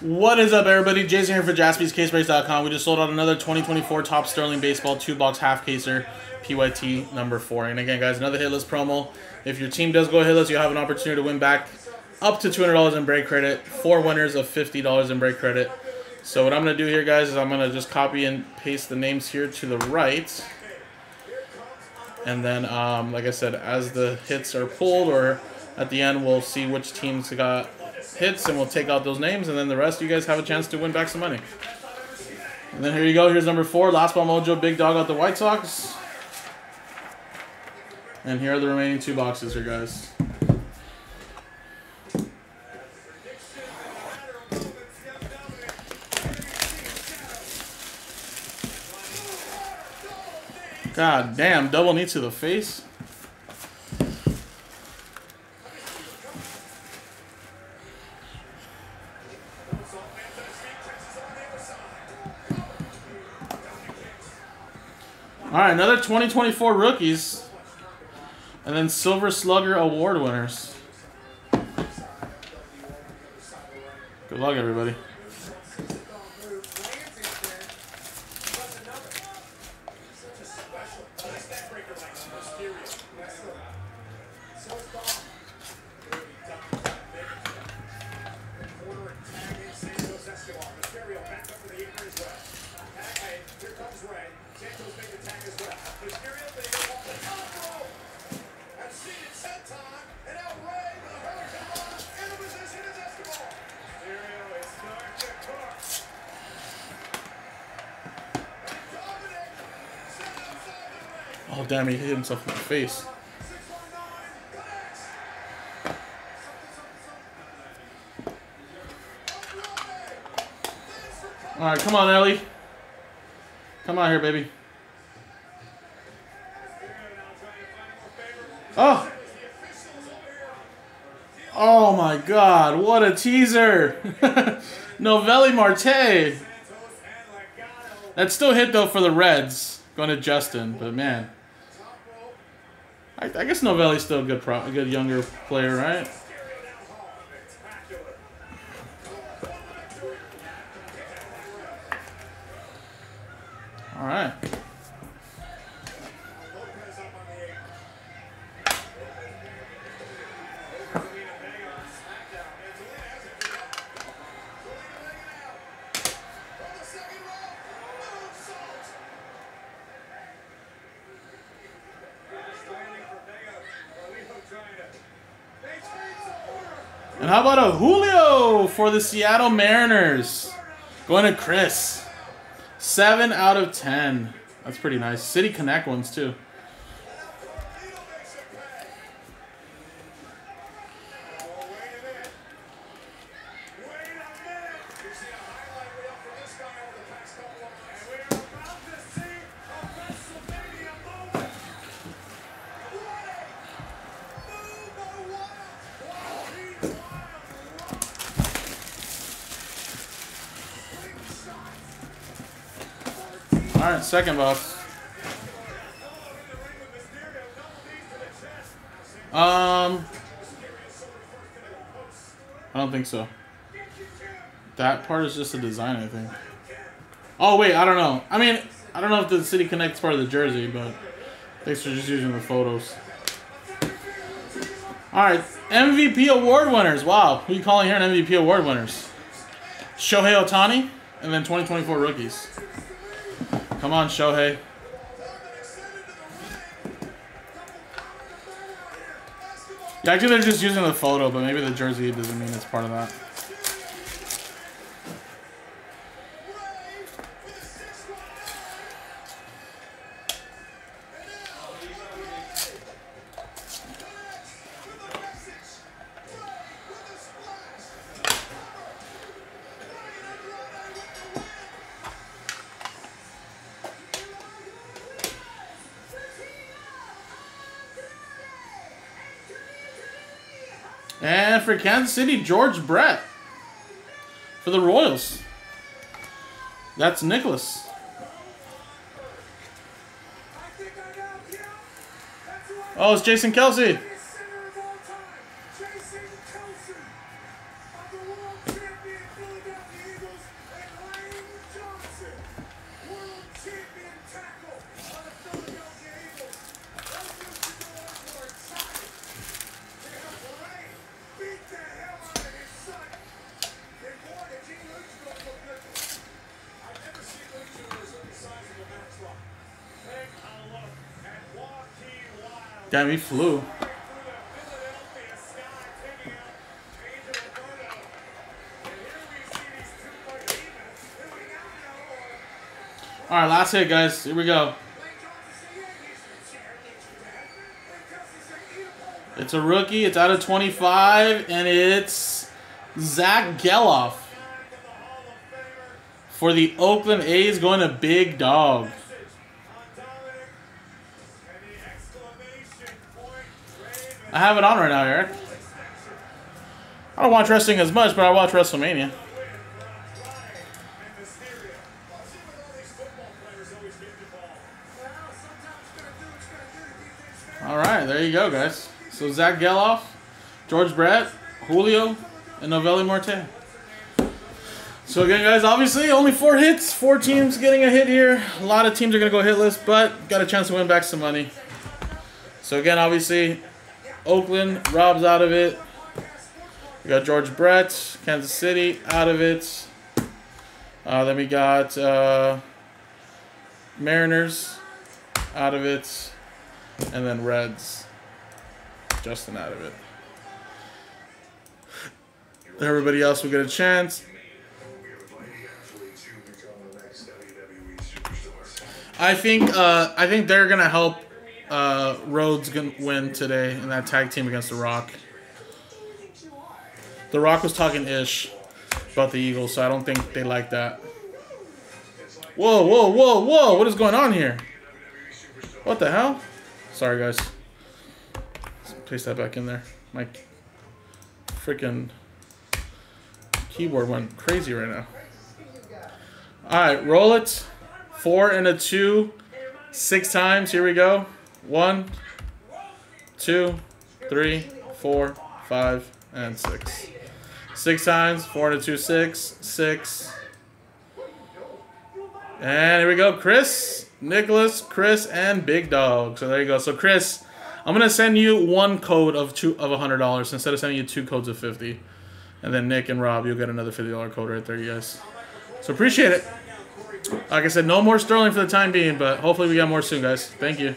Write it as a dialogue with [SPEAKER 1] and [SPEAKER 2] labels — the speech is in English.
[SPEAKER 1] What is up, everybody? Jason here for jaspyscasebreaks.com. We just sold out another 2024 Topps Sterling Baseball 2-box half caser PYT number 4. And again, guys, another hitless promo. If your team does go hitless, you'll have an opportunity to win back up to $200 in break credit. Four winners of $50 in break credit. So what I'm going to do here, guys, is I'm going to just copy and paste the names here to the right. And then, um, like I said, as the hits are pulled or at the end, we'll see which teams got hits and we'll take out those names and then the rest you guys have a chance to win back some money. And then here you go. Here's number four. Last ball mojo. Big dog out the White Sox. And here are the remaining two boxes here, guys. God damn, double knee to the face. All right, another 2024 rookies. And then Silver Slugger Award winners. Good luck, everybody. Oh, damn, he hit himself in the face. Alright, come on, Ellie. Come on here, baby. Oh! Oh my god, what a teaser! Noelvi Marte! That still hit though for the Reds. Going to Justin, but man. I, I guess Noelvi's still a good, pro, a good younger player, right? And how about a Julio for the Seattle Mariners? Going to Chris. 7 out of 10. That's pretty nice. City Connect ones, too. All right, second box. Um, I don't think so. That part is just a design, I think. Oh wait, I don't know. I mean, I don't know if the City Connect's part of the jersey, but thanks for just using the photos. All right, MVP award winners. Wow, who you calling here an MVP award winners? Shohei Ohtani, and then 2024 rookies. Come on, Shohei. Yeah, actually, they're just using the photo, but maybe the jersey doesn't mean it's part of that. And for Kansas City, George Brett. For the Royals. That's Nicholas. Oh, it's Jason Kelce.
[SPEAKER 2] Damn, he flew. All right, last hit, guys. Here we go. It's a rookie. It's out of 25, and it's Zach Gelof for the Oakland A's going to Big Dog. I have it on right now, Eric. I don't watch wrestling as much, but I watch WrestleMania. All right, there you go, guys. So Zach Gelof, George Brett, Julio, and Noelvi Marte. So again, guys, obviously only four hits, four teams getting a hit here. A lot of teams are gonna go hitless, but got a chance to win back some money. So again, obviously, Oakland, Rob's out of it. We got George Brett, Kansas City out of it. Uh, then we got uh, Mariners out of it. And then Reds, Justin out of it. Everybody else will get a chance. I think uh, I think they're gonna help uh, Rhodes gonna win today in that tag team against The Rock. The Rock was talking ish about the Eagles, so I don't think they like that. Whoa, whoa, whoa, whoa! What is going on here? What the hell? Sorry, guys. Paste that back in there. My freaking keyboard went crazy right now. All right, roll it. Four and a two, six times. Here we go. One, two, three, four, five, and six. Six times. Four a two, six, six. And here we go. Chris, Nicholas, Chris, and Big Dog. So there you go. So Chris, I'm gonna send you one code of two of a hundred dollars instead of sending you two codes of fifty. And then Nick and Rob, you'll get another fifty dollar code right there, you guys. So appreciate it. Like I said, no more Sterling for the time being, but hopefully we got more soon, guys. Thank you.